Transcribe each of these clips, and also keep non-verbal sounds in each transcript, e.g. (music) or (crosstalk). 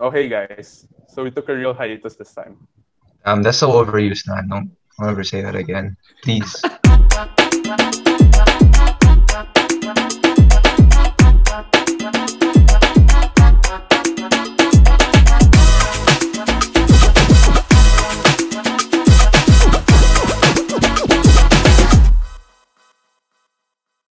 Oh, hey guys. So we took a real hiatus this time. Um, that's so overused now. Don't, don't ever say that again, please. (laughs)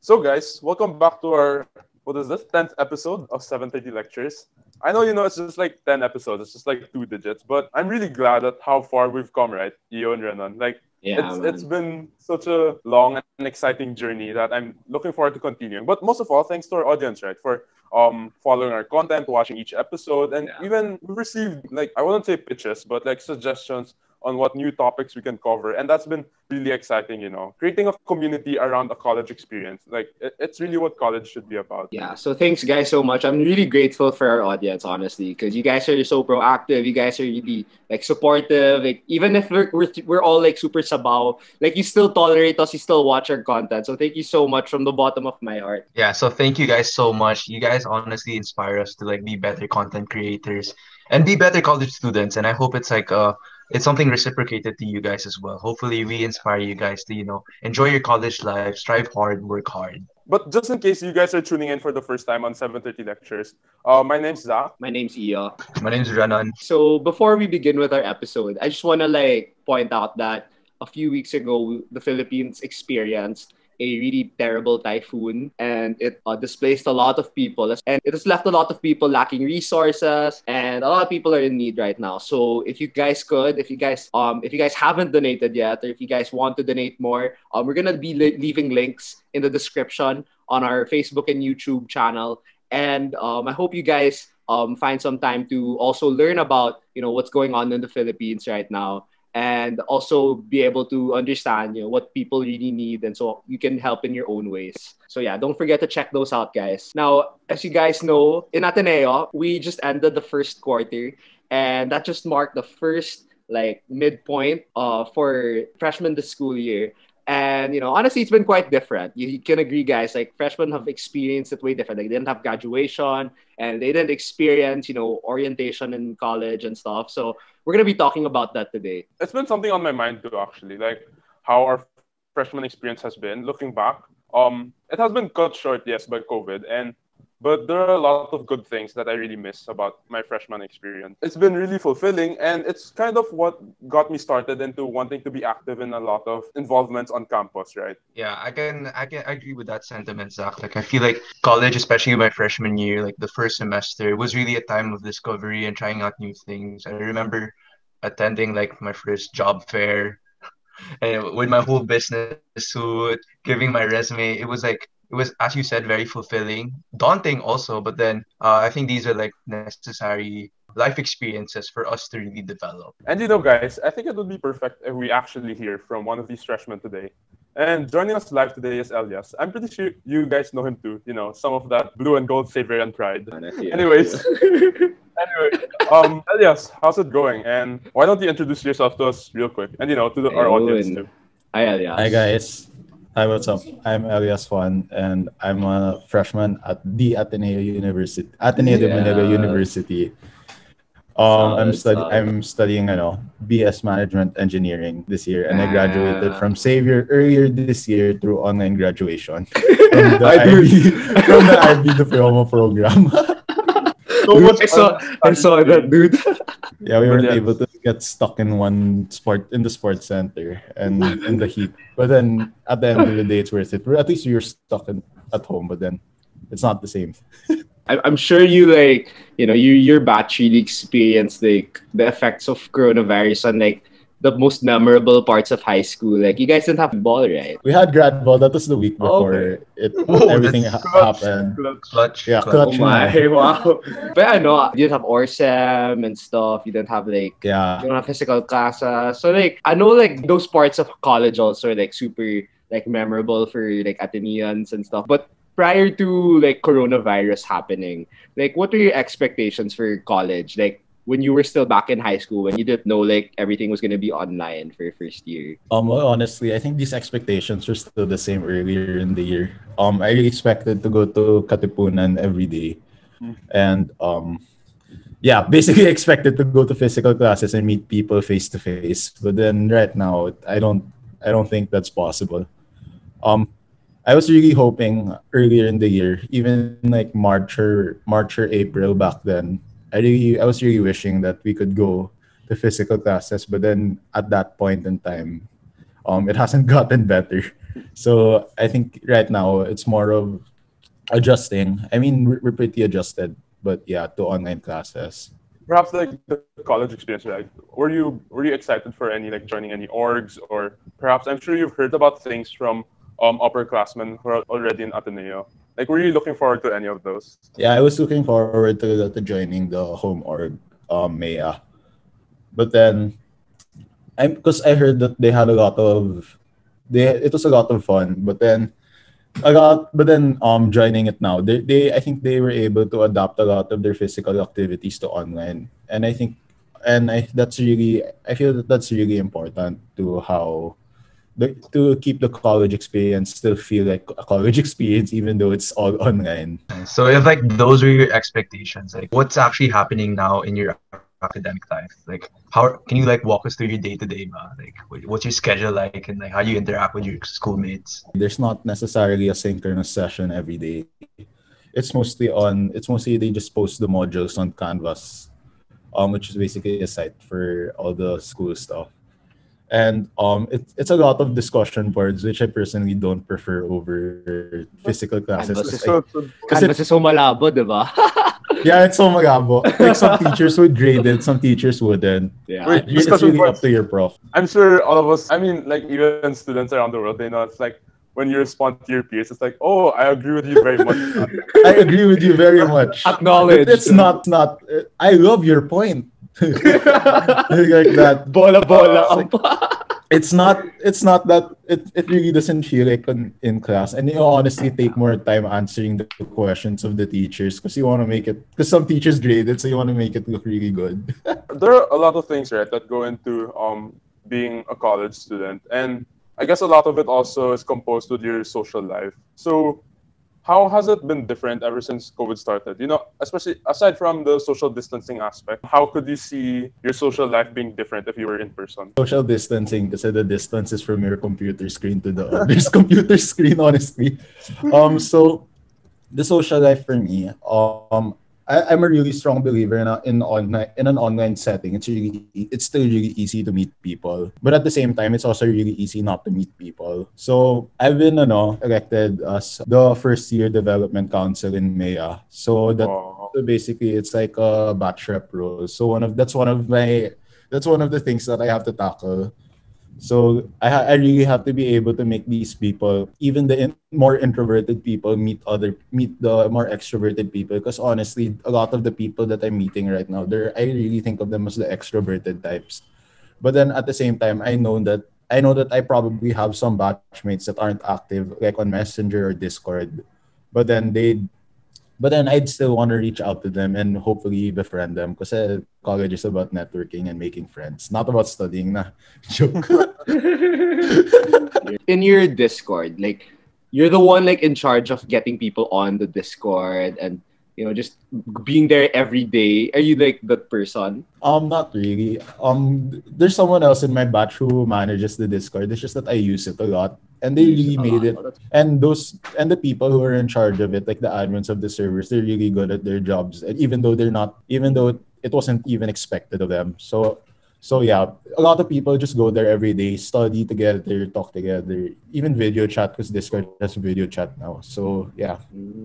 So guys, welcome back to our what is this? Tenth episode of 730 Lectures. I know you know it's just like 10 episodes, it's just like two digits, but I'm really glad at how far we've come, right? Io and Renan. Like Yeah, it's man. it's been such a long and exciting journey that I'm looking forward to continuing. But most of all, thanks to our audience, right, for um following our content, watching each episode, and Yeah. even we received like I wouldn't say pitches, but like suggestions on what new topics we can cover, and that's been really exciting. You know, creating a community around a college experience, like it's really what college should be about. Yeah, so thanks guys so much. I'm really grateful for our audience, honestly, because you guys are so proactive. You guys are really like supportive. Like even if we're we're, we're all like super sabaw, like you still tolerate us, you still watch our content. So thank you so much from the bottom of my heart. Yeah, so thank you guys so much. You guys honestly inspire us to like be better content creators and be better college students. And I hope it's like uh it's something reciprocated to you guys as well. Hopefully we inspire you guys to, you know, enjoy your college life, strive hard, work hard. But just in case you guys are tuning in for the first time on 730 Lectures, uh, my name's Zach. My name's Iya. My name's is Renan. So before we begin with our episode, I just want to like point out that a few weeks ago, the Philippines experienced a really terrible typhoon and it uh, displaced a lot of people and it has left a lot of people lacking resources and a lot of people are in need right now. So if you guys could if you guys um if you guys haven't donated yet or if you guys want to donate more um, we're gonna be li- leaving links in the description on our facebook and youtube channel. And um, i hope you guys um, find some time to also learn about you know what's going on in the philippines right now and also be able to understand you know what people really need and so you can help in your own ways. So yeah don't forget to check those out guys. Now as you guys know in ateneo we just ended the first quarter and that just marked the first like midpoint uh, for freshman the school year and you know honestly it's been quite different. You, you can agree guys like freshmen have experienced it way different. Like they didn't have graduation and they didn't experience you know orientation in college and stuff. So we're going to be talking about that today. It's been something on my mind too, actually, like how our freshman experience has been. Looking back, um, it has been cut short, yes, by COVID, and but there are a lot of good things that I really miss about my freshman experience. It's been really fulfilling, and it's kind of what got me started into wanting to be active in a lot of involvements on campus, right? Yeah, I can I can agree with that sentiment, Zach. Like I feel like college, especially my freshman year, like the first semester, was really a time of discovery and trying out new things. I remember attending like my first job fair and (laughs) eh, with my whole business suit, giving my resume. It was like it was, as you said, very fulfilling, daunting also. But then uh, I think these are like necessary life experiences for us to really develop. And you know, guys, I think it would be perfect if we actually hear from one of these freshmen today. And joining us live today is Elias. I'm pretty sure you guys know him too. You know, some of that blue and gold savior and pride. Anyways. (laughs) Anyway, um, Elias, how's it going? And why don't you introduce yourself to us real quick? And you know, to the, our audience Ayun. too. Hi, Elias. Hi guys. Hi, what's up? I'm Elias Juan and I'm a freshman at the Ateneo University. Ateneo de Manila. University. Um, I'm studying. I'm studying, ano, BS Management Engineering this year, and I graduated from Xavier earlier this year through online graduation (laughs) from the I do. IB, (laughs) from the IB Diploma program. (laughs) So much I saw, I saw that, dude. yeah, we weren't able to get stuck in one sport in the sports center and in the heat. But then at the end of the day, it's worth it. Or at least you're stuck in, at home, but then it's not the same. (laughs) I'm sure you like, you know, you your batch really experienced like the effects of coronavirus on like the most memorable parts of high school. Like you guys didn't have ball, right? We had grad ball. That was the week oh, before Okay. it (laughs) Oh, everything that's ha- happened. Clutch. Yeah, clutch. clutch. Oh my, (laughs) wow. But I know you didn't have Orsem and stuff. You didn't have like Yeah. you don't have physical classes. So like I know like those parts of college also are like super like memorable for like Ateneans and stuff. But prior to like coronavirus happening, like what were your expectations for college? Like when you were still back in high school when you didn't know like everything was gonna be online for your first year? Um, well, honestly, I think these expectations were still the same earlier in the year. Um, I really expected to go to Katipunan every day, Mm. and um, yeah, (laughs) basically expected to go to physical classes and meet people face to face. But then right now, I don't I don't think that's possible. Um, I was really hoping earlier in the year, even like March or March or April back then. I really I was really wishing that we could go to physical classes, but then at that point in time, um, it (laughs) hasn't gotten better. So I think right now it's more of adjusting. I mean, we're, pretty adjusted, but yeah, to online classes. Perhaps like the college experience? Were you were you excited for any like joining any orgs or perhaps I'm sure you've heard about things from um upperclassmen who are already in Ateneo. Like, were you looking forward to any of those? Yeah, I was looking forward to, to joining the home org, um, Maya. But then, I'm because I heard that they had a lot of, they it was a lot of fun. But then, I got but then um joining it now, they they I think they were able to adapt a lot of their physical activities to online, and I think, and I that's really I feel that that's really important to how the, to keep the college experience still feel like a college (laughs) experience even though it's all online. So if like those are your expectations. Like what's actually happening now in your academic life? Like how can you like walk us through your day-to-day like what's your schedule like and like how do you interact with your schoolmates? There's not necessarily a synchronous session every day. It's mostly on it's mostly they just post the modules on canvas um which is basically a site for all the school stuff and um, it, it's a lot of discussion boards, which I personally don't prefer over physical classes. Canvas is so, Canvas it, is so malabo, diba? (laughs) yeah, it's so malabo. Like some teachers would grade it, some teachers wouldn't. Yeah, Wait, it's really boards, up to your prof. I'm sure all of us. I mean, like even students around the world, they know it's like when you respond to your peers, it's like, oh, I agree with you very much. (laughs) I agree with you very much. Acknowledge. It's not not. I love your point. Like that. Bola bola. it's not it's not that it, it really doesn't feel like in, in class and you honestly take more time answering the questions of the teachers because you want to make it because some teachers grade it so you want to make it look really good (laughs) there are a lot of things right that go into um being a college student and i guess a lot of it also is composed with your social life so how has it been different ever since COVID started? You know, especially aside from the social distancing aspect, how could you see your social life being different if you were in person? Social distancing, kasi the distance is from your computer screen to the other's (laughs) computer screen, honestly. Um, so the social life for me, um, I, am a really strong believer in, a, in online in an online setting. It's really it's still really easy to meet people, but at the same time, it's also really easy not to meet people. So I've been ano, elected as the first year development council in MEA. So that so basically it's like a batch rep role. So one of that's one of my that's one of the things that I have to tackle. So I, I really have to be able to make these people, even the in- more introverted people, meet other meet the more extroverted people. Because honestly, a lot of the people that I'm meeting right now, they're I really think of them as the extroverted types. But then at the same time, I know that I know that I probably have some batchmates that aren't active, like on Messenger or Discord. But then they but then I'd still want to reach out to them and hopefully befriend them because eh, college is about networking and making friends, not about studying. Na (laughs) joke. (laughs) in your Discord, like you're the one like in charge of getting people on the Discord and you know just being there every day. Are you like that person? Um not really. Um there's someone else in my batch who manages the discord. It's just that i use it a lot. And they really made it. And those and the people who are in charge of it like the admins of the servers they're really good at their jobs. And even though they're not even though it wasn't even expected of them. So so yeah, a lot of people just go there every day, study together, talk together, even video chat because Discord has video chat now. So yeah.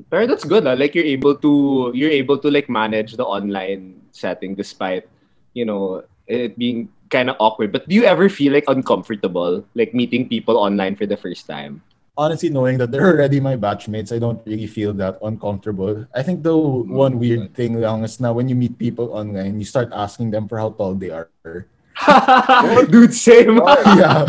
But that's good. Huh? Like you're able to you're able to like manage the online setting despite you know it being kind of awkward. But do you ever feel like uncomfortable like meeting people online for the first time? Honestly knowing that they're (laughs) already my batchmates, I don't really feel that uncomfortable. I think the one oh, weird thing lang is now when you meet people online, you start asking them for how tall they are. Dude, same. (laughs) yeah,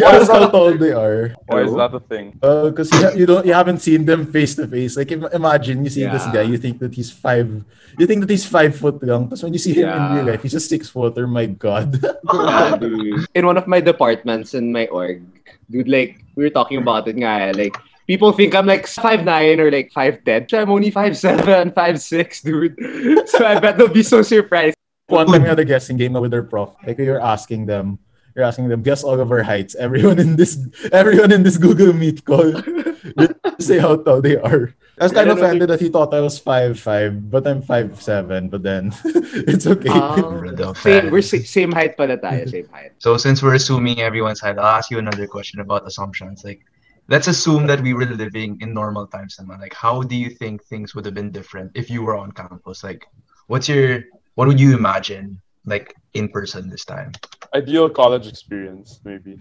yeah, that's how tall they are. Why is that a thing? Because uh, you, you don't, you haven't seen them face to face. Like imagine you see yeah. this guy, you think that he's five, you think that he's five foot long. Because when you see him yeah. in real life, he's a six footer. My God. (laughs) in one of my departments in my org, dude, like we were talking about it, nga, like people think I'm like 5'9 or like 5'10. So I'm only 5'7, 5'6, dude. (laughs) So I bet they'll be so surprised. One time we had a guessing game with their prof. Like you're asking them, you're asking them, guess all of our heights. Everyone in this everyone in this Google Meet call. (laughs) Say how tall they are. I was kind of offended that he thought I was five five, but I'm five seven. but then (laughs) it's okay. (laughs) Um, same, we're same height pala tayo, same height. So since we're assuming everyone's height, I'll ask you another question about assumptions. Like, let's assume that we were living in normal times naman. Like, how do you think things would have been different if you were on campus? Like, what's your, what would you imagine, like, in person this time? Ideal college experience, maybe.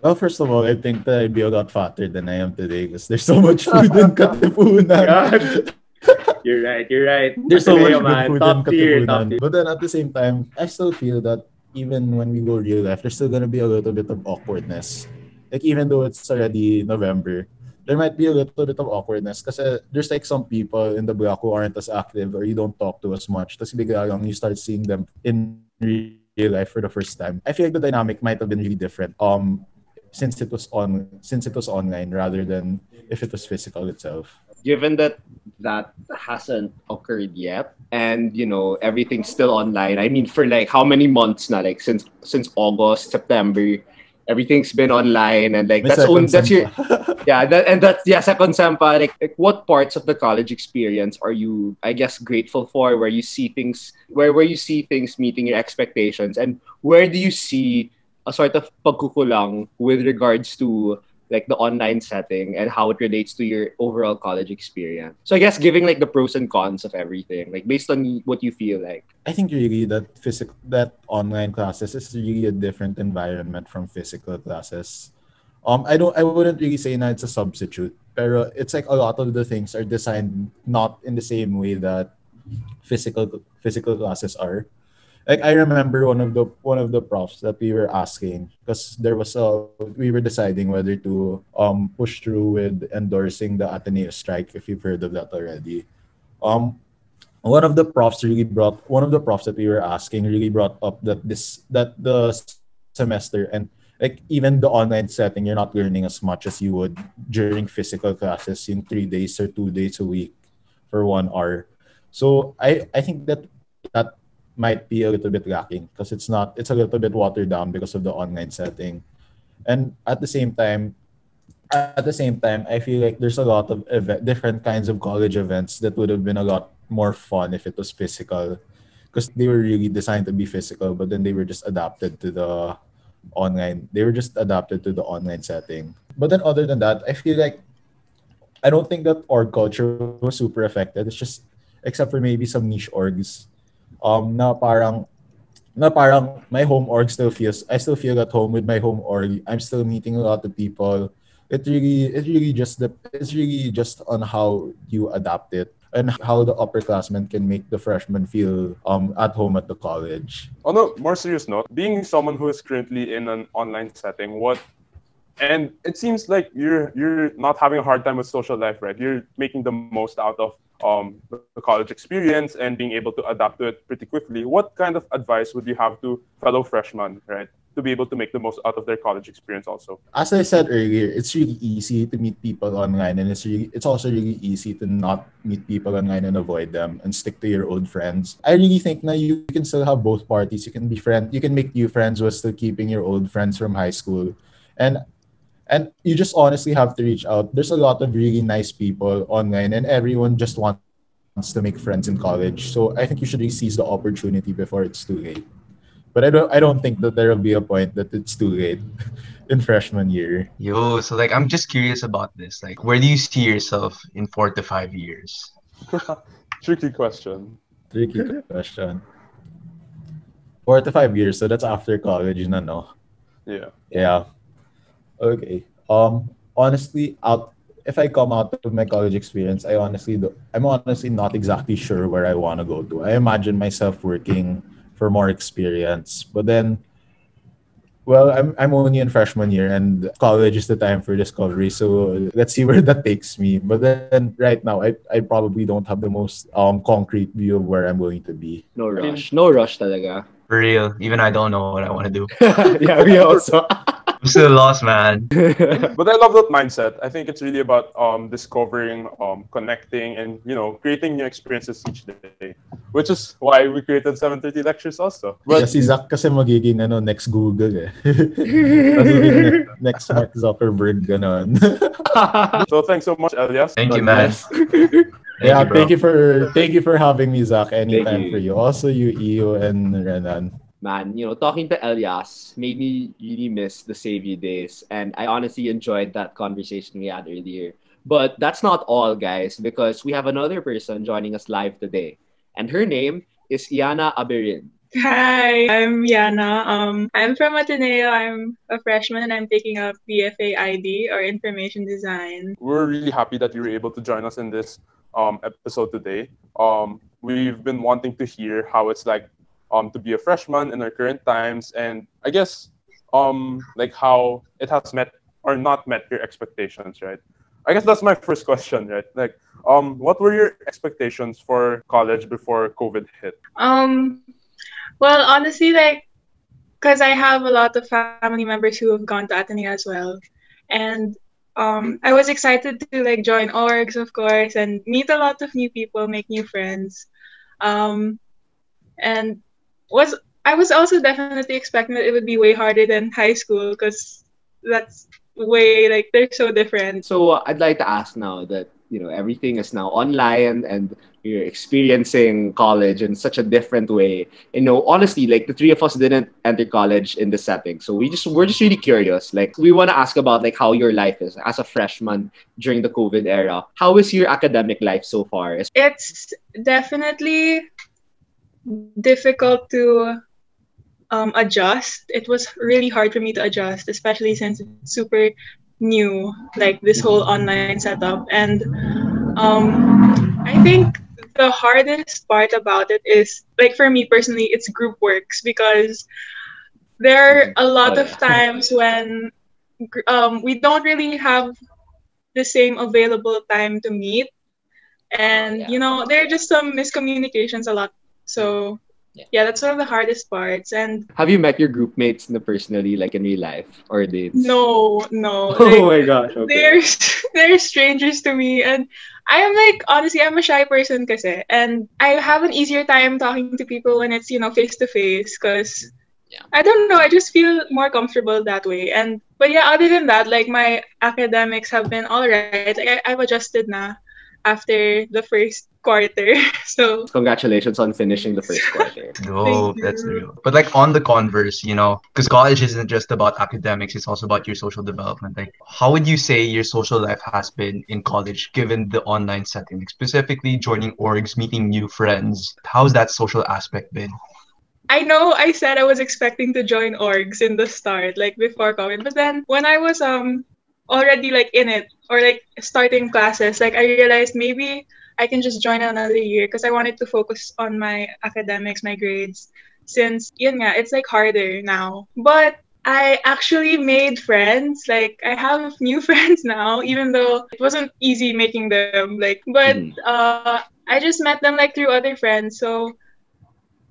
Well, first of all, I think that I'd be a lot fatter than I am today because there's so much food in (laughs) Katipunan. You're right, you're right. There's so much Katipunan, good food top in tier, Katipunan. tier. But then at the same time, I still feel that even when we go real life, there's still gonna be a little bit of awkwardness. Like even though it's already November, there might be a little bit of awkwardness because there's like some people in the block who aren't as active or you don't talk to as much. Tapos you start seeing them in real life for the first time. I feel like the dynamic might have been really different. Um, since it was on since it was online rather than if it was physical itself. given that that hasn't occurred yet and you know everything's still online i mean for like how many months now like since since august september everything's been online and like May that's only that's your yeah that, and that's yeah second sempa like, like what parts of the college experience are you i guess grateful for? Where you see things where where you see things meeting your expectations? And where do you see a sort of pagkukulang with regards to like the online setting and how it relates to your overall college experience. So I guess giving like the pros and cons of everything, like based on what you feel like. I think really that physical that online classes is really a different environment from physical classes. Um, I don't I wouldn't really say that it's a substitute, pero it's like a lot of the things are designed not in the same way that physical physical classes are. Like I remember one of the one of the profs that we were asking because there was a we were deciding whether to um push through with endorsing the Ateneo strike if you've heard of that already. Um one of the profs really brought one of the profs that we were asking really brought up that this that the semester and like even the online setting you're not learning as much as you would during physical classes in three days or two days a week for one hour so i i think that that might be a little bit lacking because it's not it's a little bit watered down because of the online setting. And at the same time at the same time i feel like there's a lot of event, different kinds of college events that would have been a lot more fun if it was physical. Because they were really designed to be physical but then they were just adapted to the online they were just adapted to the online setting. But then other than that i feel like i don't think that org culture was super affected. It's just except for maybe some niche orgs um na parang na parang my home org still feels I still feel at home with my home org. I'm still meeting a lot of people. It really it really just the it's really just on how you adapt it and how the upperclassmen can make the freshmen feel um at home at the college. On a more serious note, being someone who is currently in an online setting, what and it seems like you're you're not having a hard time with social life, right? You're making the most out of um, the college experience and being able to adapt to it pretty quickly. What kind of advice would you have to fellow freshmen, right, to be able to make the most out of their college experience also? As I said earlier, it's really easy to meet people online and it's really it's also really easy to not meet people online and avoid them and stick to your old friends. I really think now you can still have both parties. You can be friend you can make new friends while still keeping your old friends from high school. And and you just honestly have to reach out. There's a lot of really nice people online and everyone just wants to make friends in college. So I think you should really seize the opportunity before it's too late. But I don't I don't think that there will be a point that it's too late (laughs) in freshman year. Yo, so like I'm just curious about this. Like, where do you see yourself in four to five years? (laughs) Tricky question. Tricky question. Four to five years, so that's after college, na no? Yeah. Yeah. Okay. Um. Honestly, out if I come out of my college experience, I honestly do, I'm honestly not exactly sure where I want to go to. I imagine myself working for more experience, but then, well, I'm I'm only in freshman year, and college is the time for discovery. So let's see (laughs) where that takes me. But then, right now, I I probably don't have the most um concrete view of where I'm going to be. No rush. No rush talaga. For real, even I don't know what I want to do. (laughs) yeah, we also. (laughs) I'm still lost, man. (laughs) But I love that mindset. I think it's really about um, discovering, um, connecting, and you know, creating new experiences each day. Which is why we created 730 lectures also. But, But si Zach kasi magiging ano, next Google eh. (laughs) magiging next Mark Zuckerberg, ganon. (laughs) so thanks so much, Elias. Thank you, God man. Thank yeah, you, thank you for thank you for having me, Zach. Anytime you. for you. Also, you, Iyo, and Renan. Man, you know, talking to Elias made me really miss the Savvy days, and I honestly enjoyed that conversation we had earlier. But that's not all, guys, because we have another person joining us live today, and her name is Iana Aberin. Hi, I'm Iana. Um, I'm from Ateneo. I'm a freshman and I'm taking up BFA ID or Information Design. We're really happy that you were able to join us in this um, episode today. Um, we've been wanting to hear how it's like um, to be a freshman in our current times, and I guess um, like how it has met or not met your expectations, right? I guess that's my first question, right? Like, um, what were your expectations for college before COVID hit? Um, well, honestly, like, because I have a lot of family members who have gone to Ateneo as well, and um, I was excited to like join orgs, of course, and meet a lot of new people, make new friends, um, and was I was also definitely expecting that it would be way harder than high school because that's way like they're so different. So uh, I'd like to ask now that you know everything is now online and you're experiencing college in such a different way. You know, honestly, like the three of us didn't enter college in this setting, so we just we're just really curious. Like we want to ask about like how your life is as a freshman during the COVID era. How is your academic life so far? It's definitely difficult to um, adjust. It was really hard for me to adjust, especially since it's super new, like this whole online setup. And um, I think the hardest part about it is, like for me personally, it's group works because there are a lot Oh, of yeah. (laughs) times when um, we don't really have the same available time to meet. And, you know, there are just some miscommunications a lot. So, Yeah. yeah, that's one of the hardest parts. And Have you met your group mates na personally, like in real life, or dates? no, no. (laughs) Oh like, my gosh. Okay. they're (laughs) they're strangers to me and I am like honestly I'm a shy person kasi and I have an easier time talking to people when it's you know face to face because Yeah. I don't know I just feel more comfortable that way and but yeah other than that like my academics have been all right like I, I've adjusted na after the first quarter (laughs) so Congratulations on finishing the first (laughs) quarter. No, that's real. But like on the converse, you know, because college isn't just about academics, it's also about your social development. Like, how would you say your social life has been in college given the online setting, like specifically joining orgs, meeting new friends? How's that social aspect been? I know I said I was expecting to join orgs in the start, like before COVID, but then when I was um already like in it or like starting classes, like I realized maybe I can just join another year because I wanted to focus on my academics, my grades, since yun nga, it's like harder now. But I actually made friends. Like I have (laughs) new friends now, even though it wasn't easy making them. Like, but Mhm. uh, I just met them like through other friends. So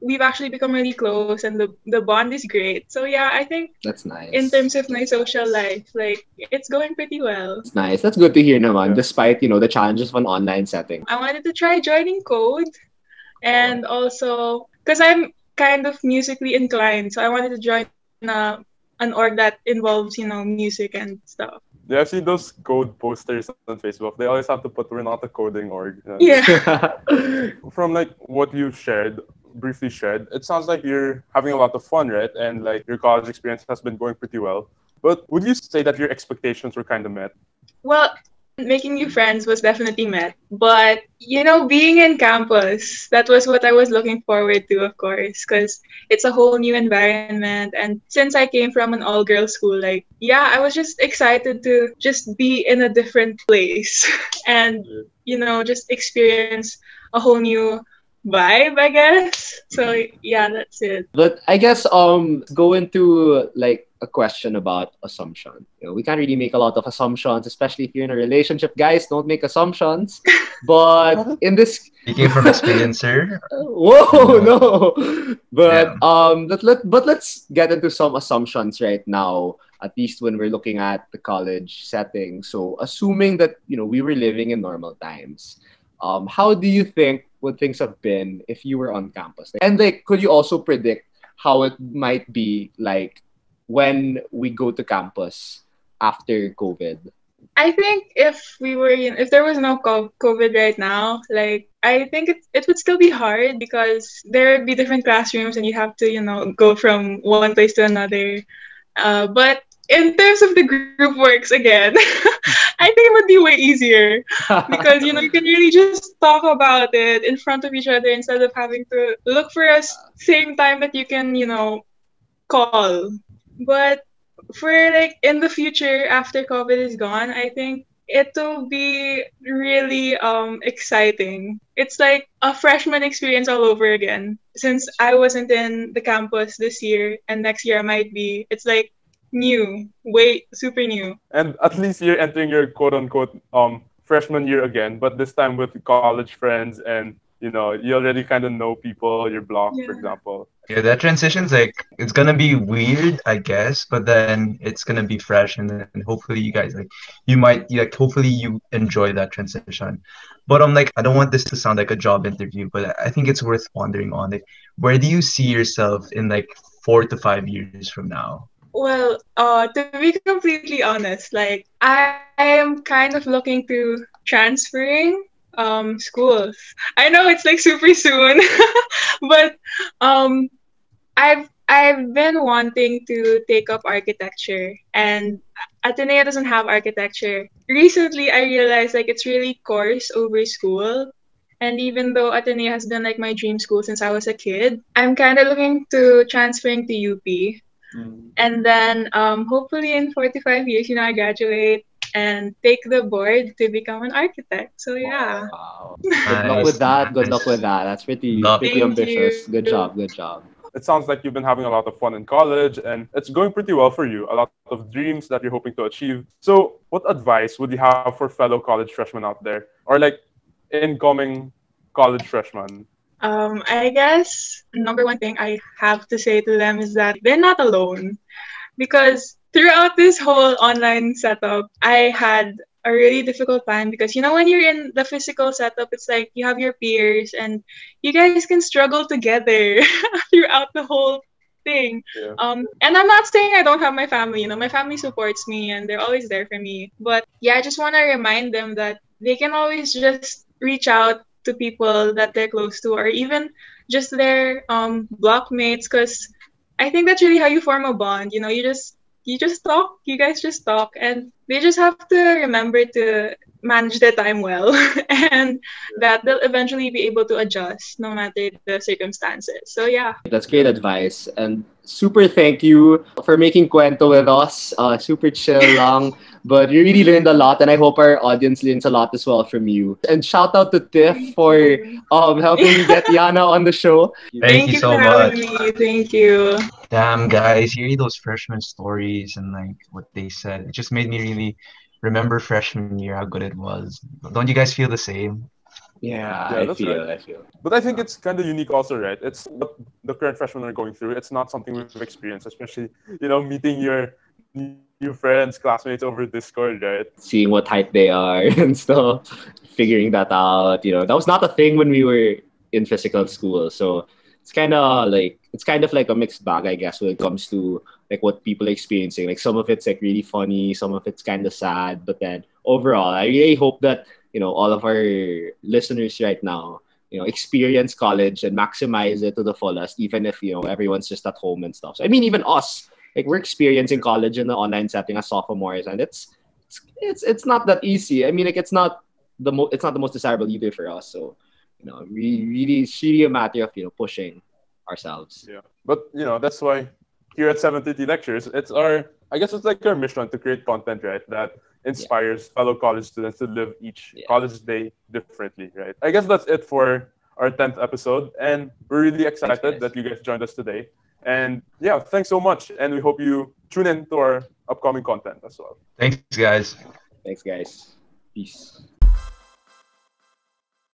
we've actually become really close and the, the bond is great. So yeah, I think That's nice. in terms of my social life, like it's going pretty well. That's nice. That's good to hear naman, Yeah. despite, you know, the challenges of an online setting. I wanted to try joining code and also because I'm kind of musically inclined, so I wanted to join uh, an org that involves, you know, music and stuff. Yeah, I've seen those code posters on Facebook. They always have to put "We're not a coding org." Uh, Yeah. (laughs) From like what you shared, briefly shared, it sounds like you're having a lot of fun, right? And like your college experience has been going pretty well. But would you say that your expectations were kind of met? Well, making new friends was definitely met. But, you know, being in campus, that was what I was looking forward to, of course, because it's a whole new environment. And since I came from an all girls school, like, yeah, I was just excited to just be in a different place (laughs) and, you know, just experience a whole new vibe, I guess. So, yeah, that's it. But I guess um go into like a question about assumption. You know, we can't really make a lot of assumptions, especially if you're in a relationship. Guys, don't make assumptions. (laughs) But in this Speaking from experience, sir. (laughs) Whoa, no. But um, let, let but let's get into some assumptions right now. at least when we're looking at the college setting. So assuming that you know we were living in normal times, um, how do you think would things have been if you were on campus? And like, could you also predict how it might be like when we go to campus after COVID? I think if we were, know, if there was no COVID right now, like I think it, it would still be hard because there would be different classrooms and you have to, you know, go from one place to another. Uh, but in terms of the group works again, (laughs) I think it would be way easier (laughs) because you know you can really just talk about it in front of each other instead of having to look for a same time that you can you know call. But for like in the future after COVID is gone, I think it'll be really um exciting. It's like a freshman experience all over again. Since I wasn't in the campus this year and next year I might be, it's like new, way super new. And at least you're entering your quote unquote um freshman year again, but this time with college friends and you know you already kind of know people your block yeah. for example yeah that transition's like it's gonna be weird i guess but then it's gonna be fresh and then hopefully you guys like you might like hopefully you enjoy that transition but i'm like i don't want this to sound like a job interview but i think it's worth pondering on like where do you see yourself in like four to five years from now well, uh, to be completely honest, like I am kind of looking to transferring um, schools. I know it's like super soon, (laughs) but um, I've I've been wanting to take up architecture, and Ateneo doesn't have architecture. Recently, I realized like it's really course over school. And even though Ateneo has been like my dream school since I was a kid, I'm kind of looking to transferring to UP. Mm. And then um, hopefully in 45 years, you know, I graduate and take the board to become an architect. So yeah. Wow. (laughs) Good luck with that. Good luck with that. That's pretty pretty ambitious. You. Good job. Good job. It sounds like you've been having a lot of fun in college and it's going pretty well for you. A lot of dreams that you're hoping to achieve. So, what advice would you have for fellow college freshmen out there or like incoming college freshmen? Um, I guess number one thing I have to say to them is that they're not alone because throughout this whole online setup, I had a really difficult time because you know when you're in the physical setup, it's like you have your peers and you guys can struggle together (laughs) throughout the whole thing. Yeah. Um, and I'm not saying I don't have my family. You know, my family supports me and they're always there for me. But yeah, I just want to remind them that they can always just reach out to people that they're close to, or even just their um blockmates, because I think that's really how you form a bond. You know, you just you just talk, you guys just talk, and they just have to remember to manage their time well (laughs) and that they'll eventually be able to adjust no matter the circumstances. So yeah. That's great advice. And super thank you for making Cuento with us. Uh, super chill (laughs) long, But you really learned a lot, and I hope our audience learns a lot as well from you. And shout out to Tiff for um, helping me get (laughs) Iana on the show. Thank, Thank you, so much. Me. Thank you. Damn, guys, hearing those freshman stories and like what they said, it just made me really remember freshman year how good it was. Don't you guys feel the same? Yeah, yeah I feel, right. I feel. But I think it's kind of unique also, right? It's what the current freshmen are going through. It's not something we've experienced, especially, you know, meeting your new friends, classmates over Discord, right? Seeing what type they are (laughs) and stuff, figuring that out. You know, that was not a thing when we were in physical school. So it's kind of like it's kind of like a mixed bag, I guess, when it comes to like what people are experiencing. Like some of it's like really funny, some of it's kind of sad. But then overall, I really hope that you know all of our listeners right now you know experience college and maximize it to the fullest even if you know everyone's just at home and stuff so i mean even us like we're experiencing college in the online setting as sophomores, and it's it's it's, it's not that easy. I mean, like it's not the mo- it's not the most desirable either for us. So you know, really, really, it's really a matter of you know pushing ourselves. Yeah, but you know that's why here at 730 Lectures, it's our I guess it's like our mission to create content, right? That inspires yeah. fellow college students to live each yeah. college day differently, right? I guess that's it for our 10th episode. And we're really excited Thanks, that you guys joined us today. And yeah, thanks so much. And we hope you tune in to our upcoming content as well. Thanks, guys. Thanks, guys. Peace.